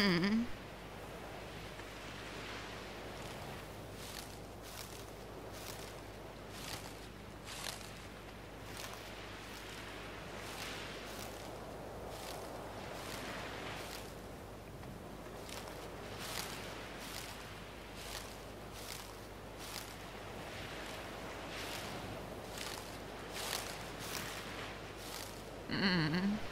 Mm-hmm. mm-hmm.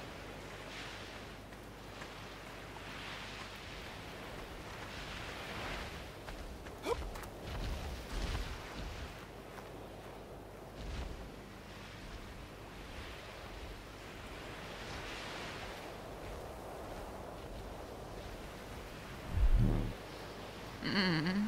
Mm.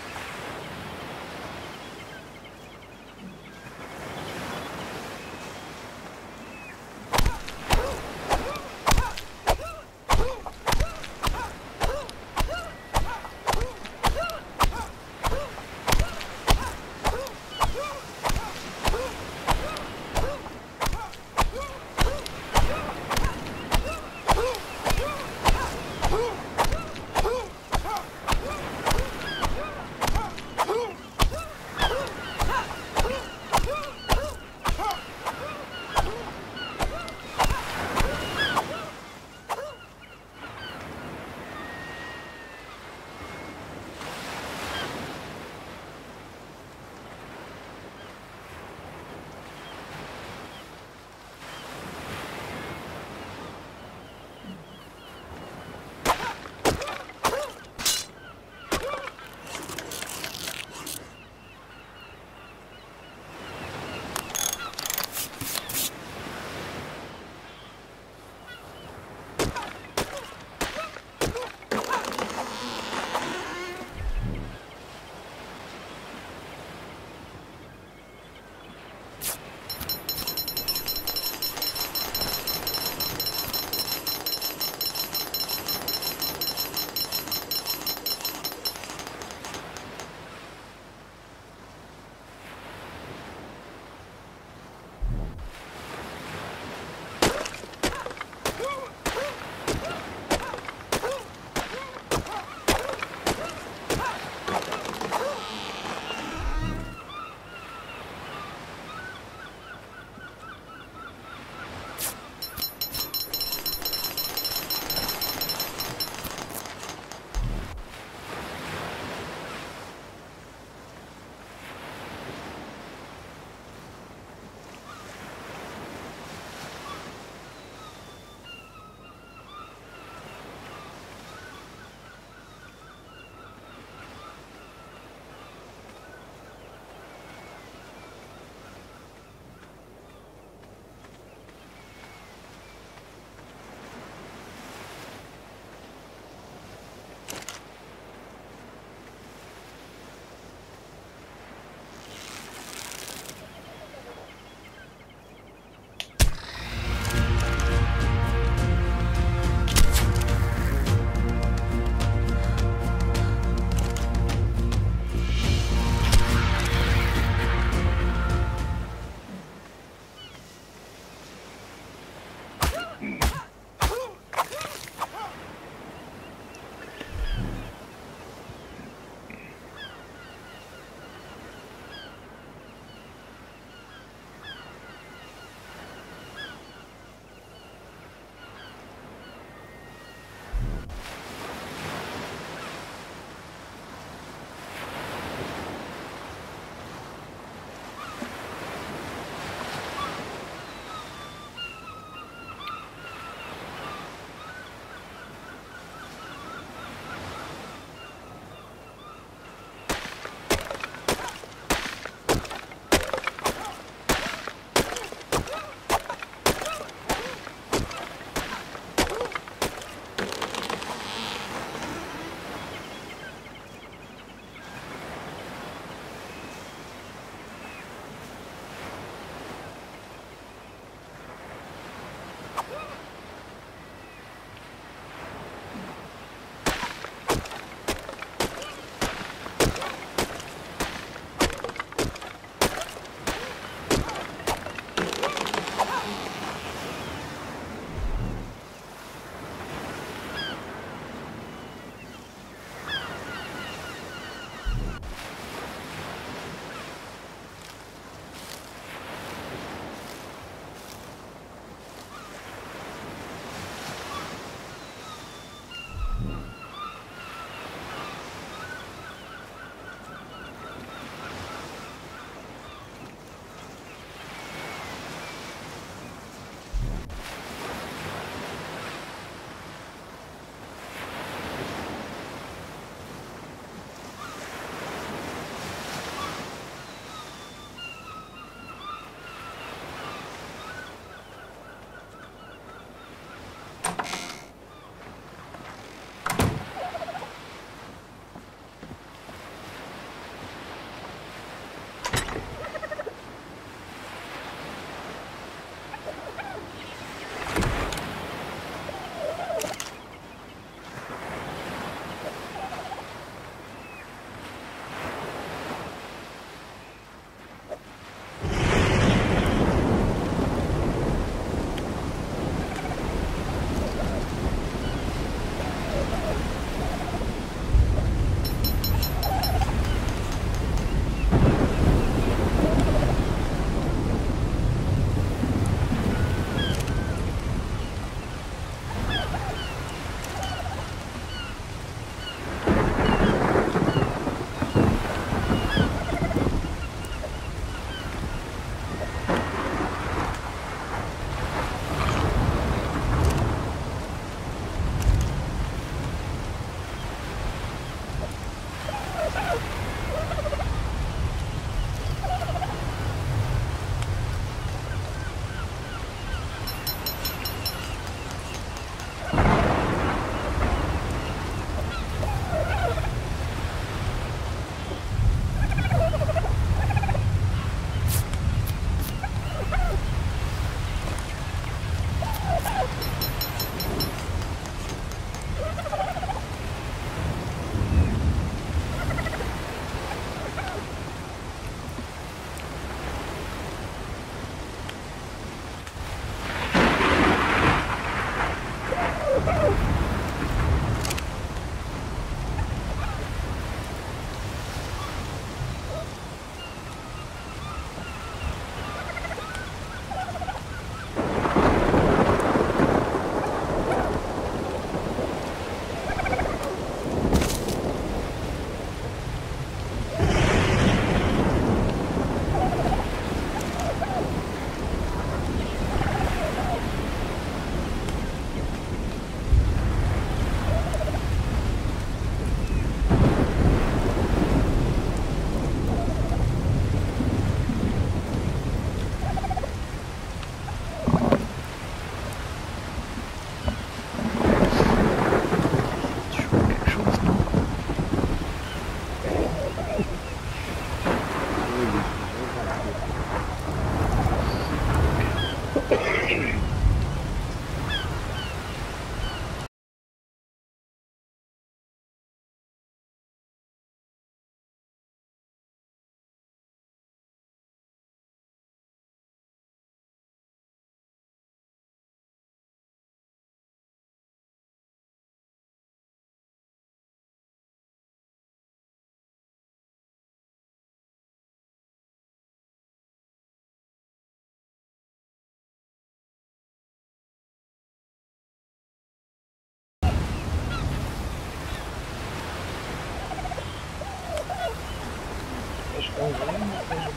Ouais.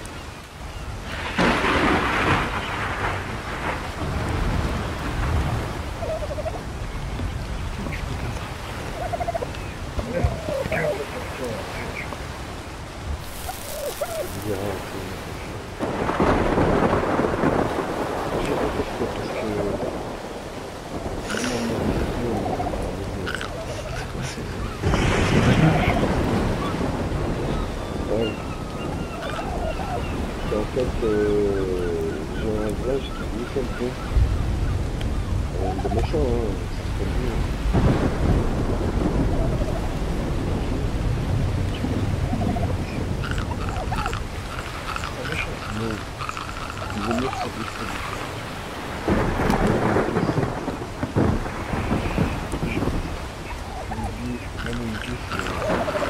Bu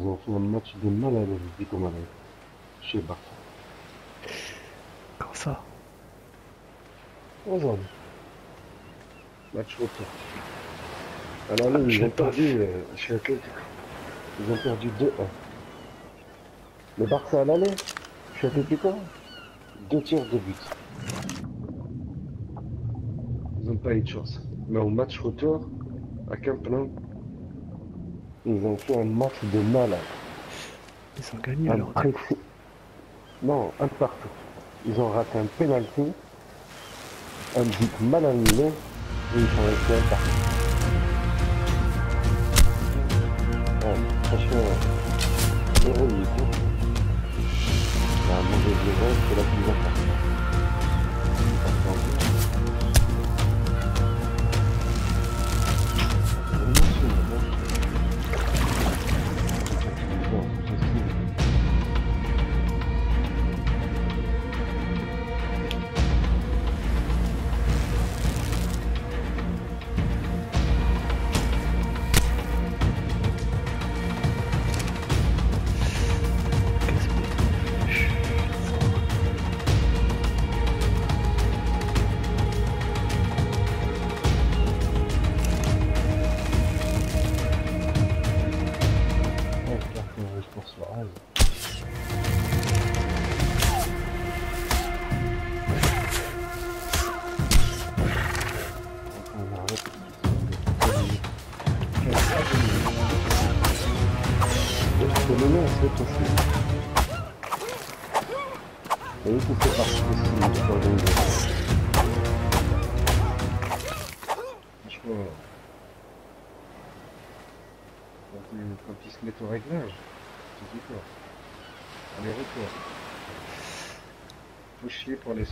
Ils ont fait un match de malade avec Vico Malade. Chez Barça. Quand ça Aujourd'hui. Match retour. Alors là, Ah, ils ont perdu euh, chez. Ils ont perdu 2-1. Le Barça à l'aller, chez Atletico, deux tirs de but. Ils n'ont pas eu de chance. Mais au match retour, à Camp Nou, ils ont fait un match de malade. Ils ont gagné Un alors. pressing- Non, un partout. Ils ont raté un penalty, un but mal annulé, et ils sont restés un partout. Ouais, franchement, héroïque. hein. La mauvaise nouvelle, c'est la plus. Importante.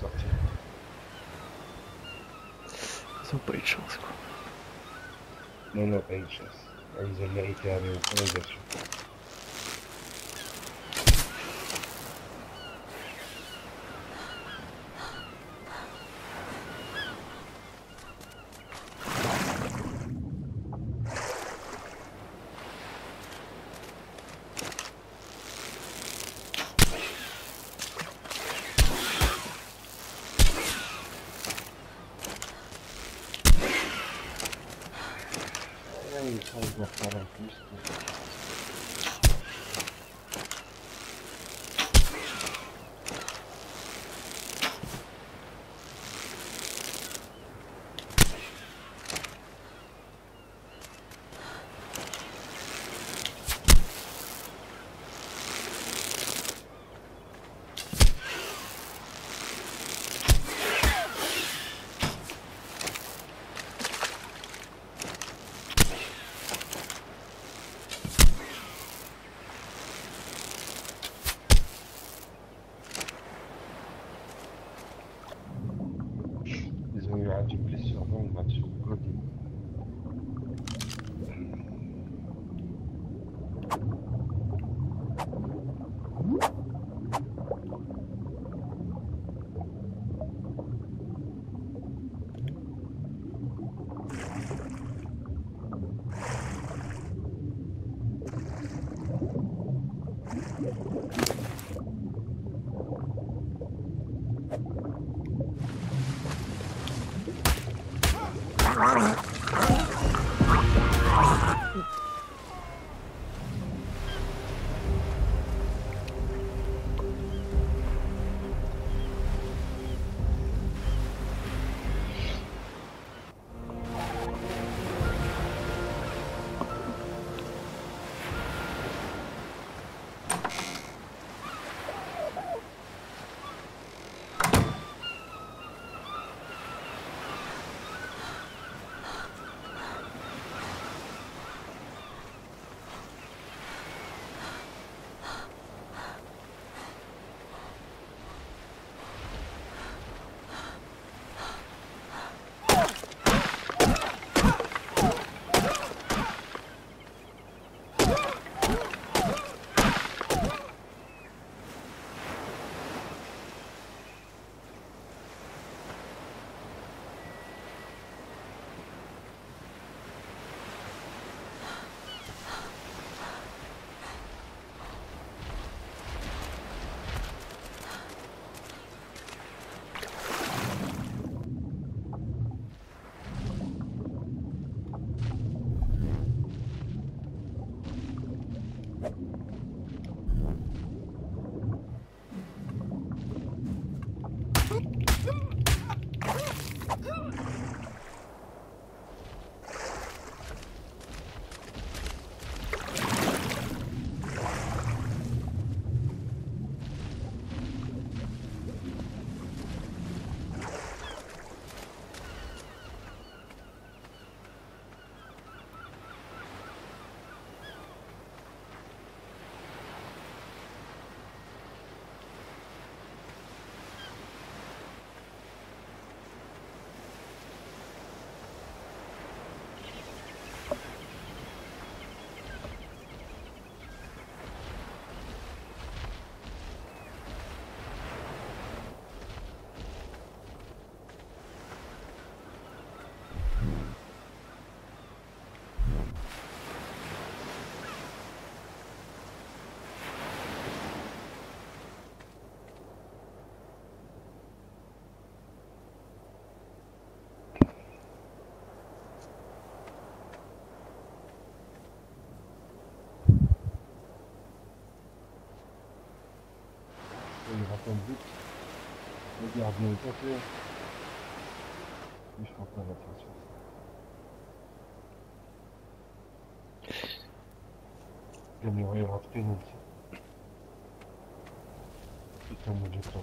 sorti. Ils ont pas eu de chance, quoi. Non, non, pas eu de chance. Ils ont mérité un réopération. Come on. Ton but. Pas fait. Mais je prends pas l'attention. Rentrer même si. Putain, mon dieu, ton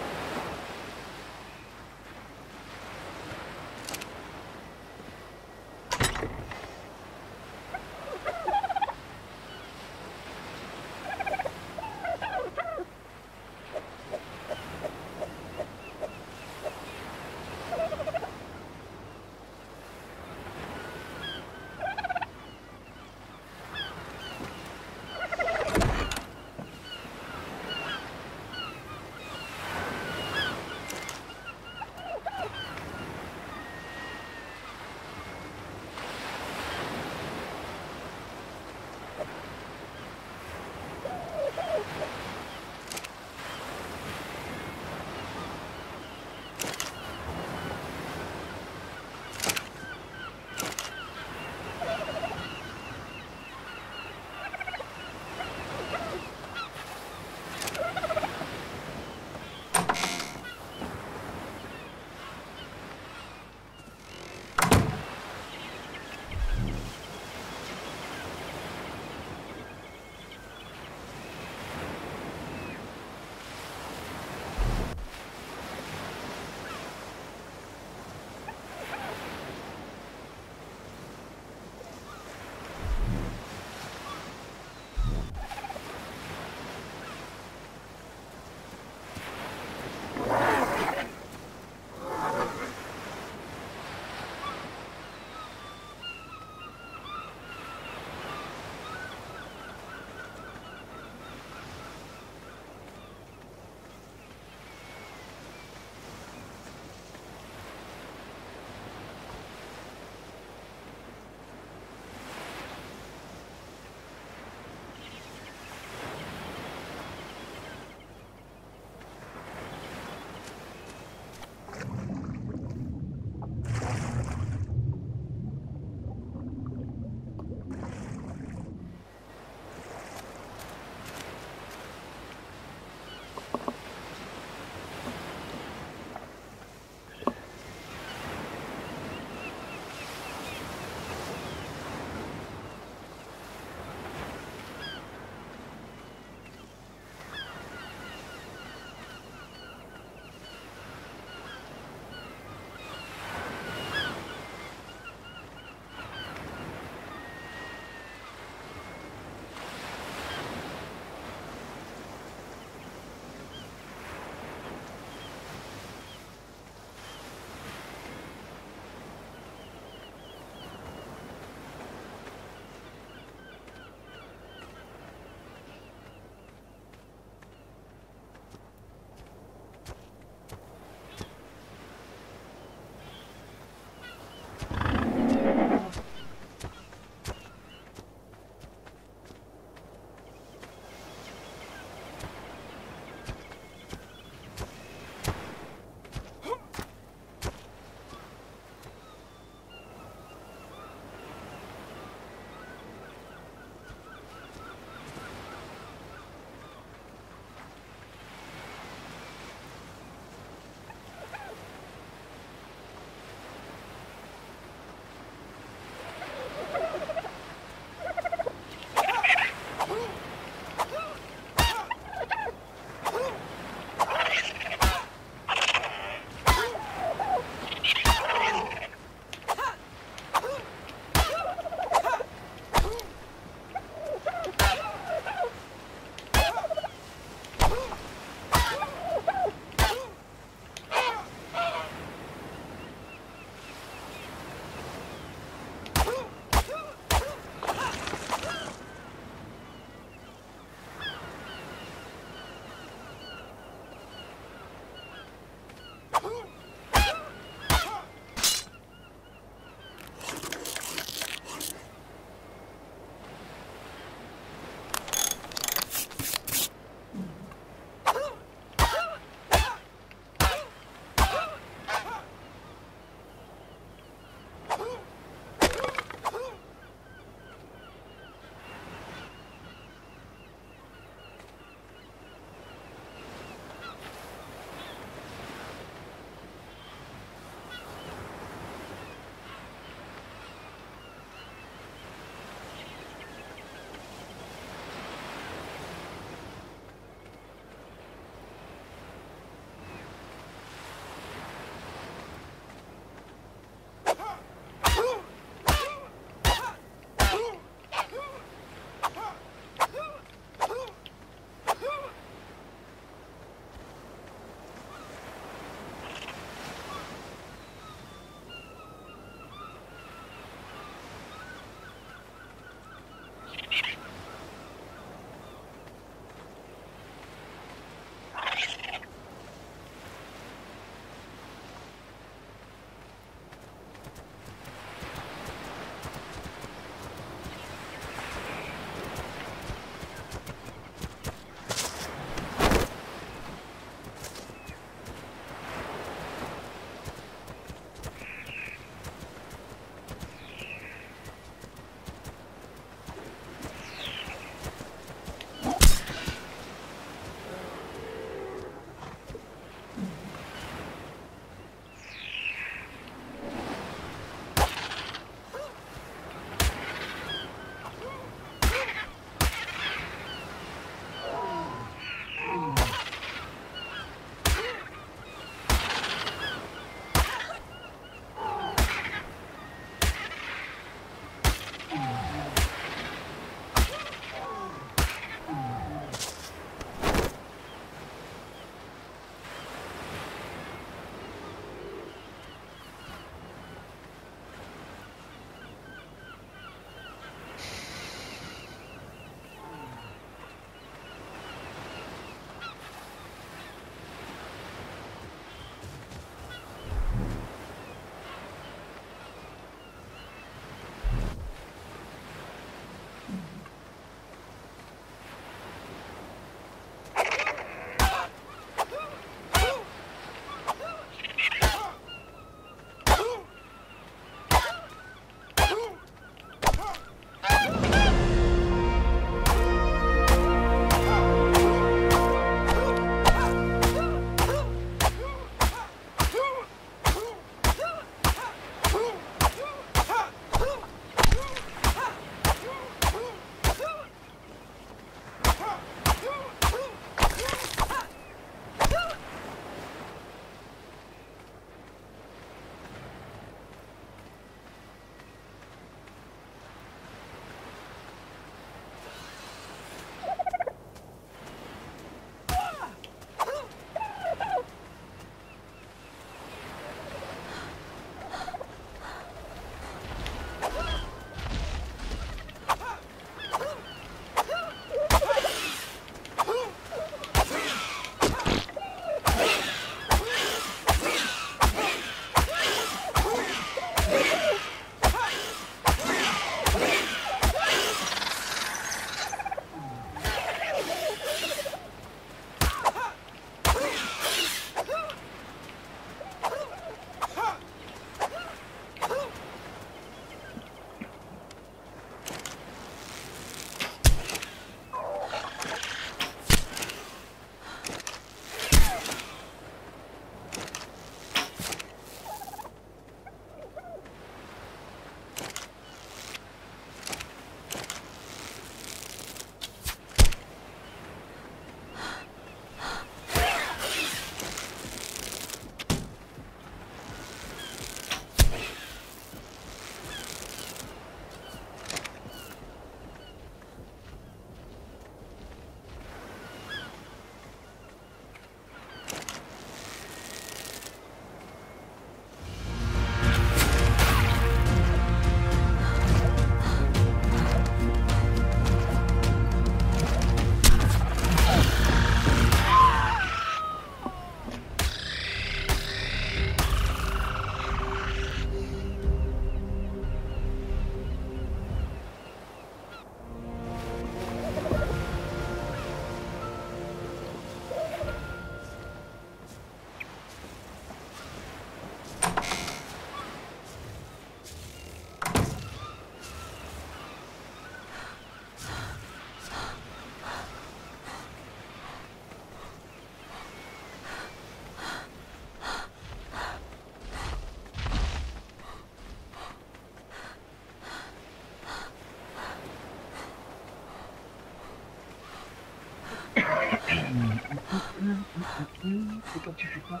vieux de même.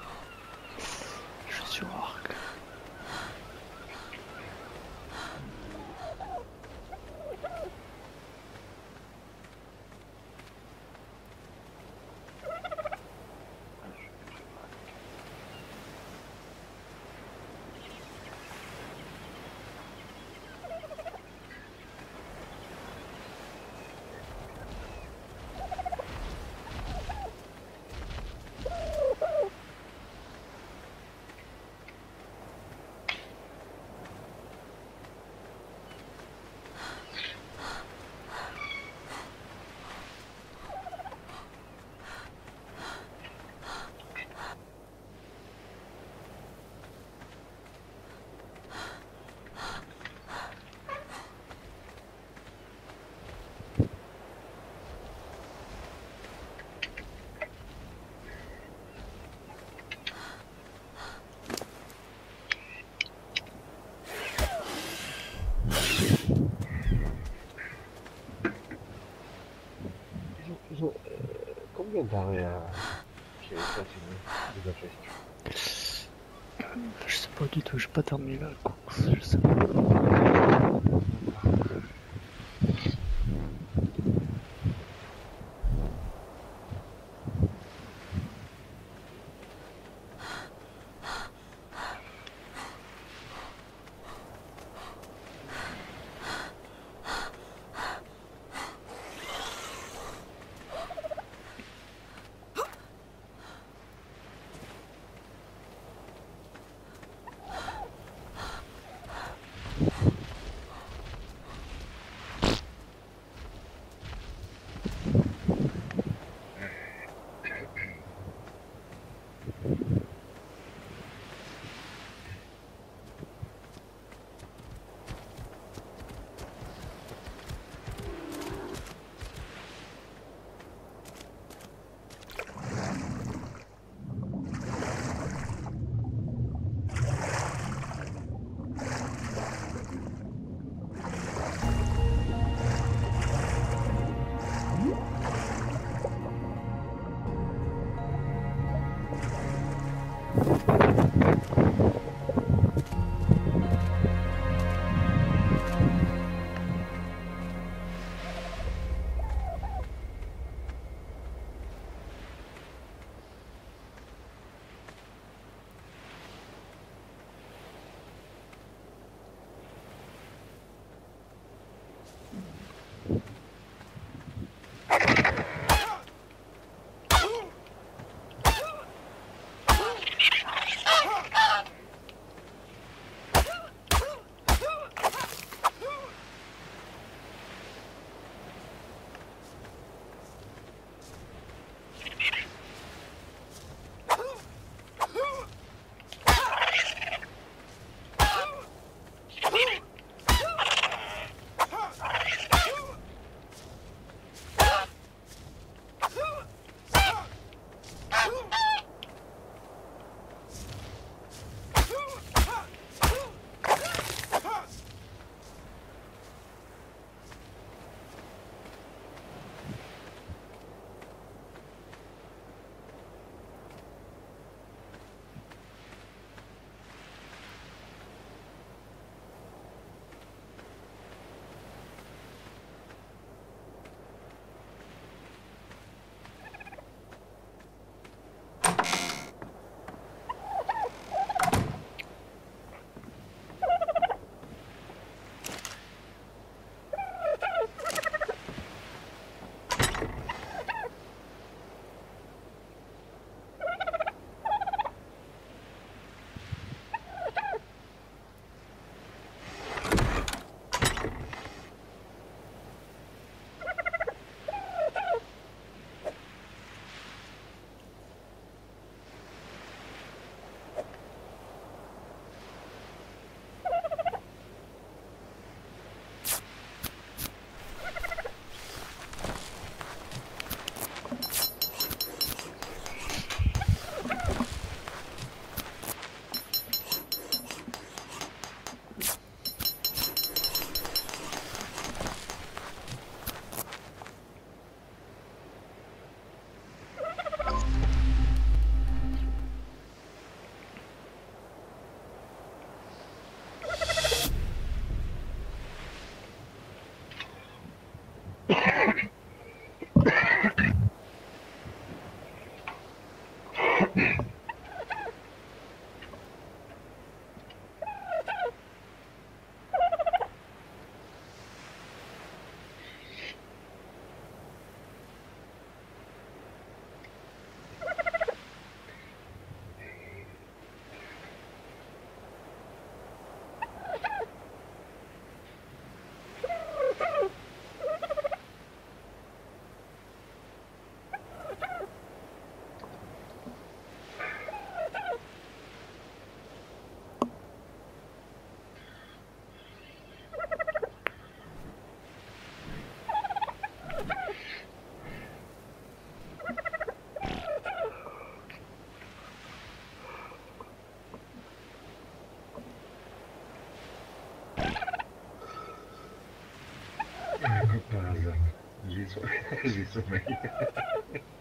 Je suis sur arc. Ils ont, ils ont, euh, à... États-Unis déjà fait Je sais pas du tout, j'ai pas terminé la course. Je sais pas. J'ai so-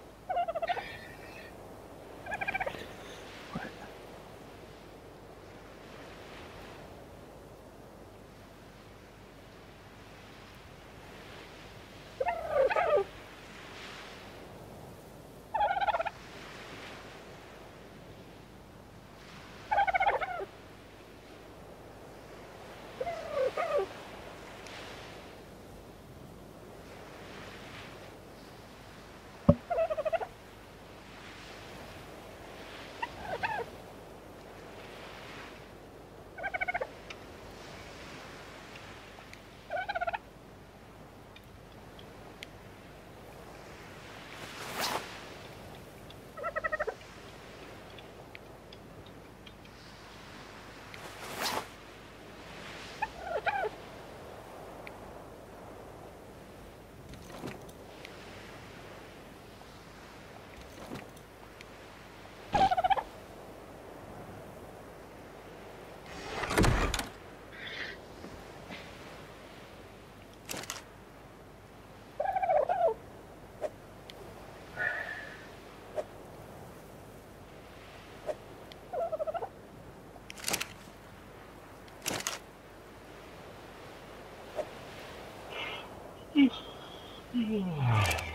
и...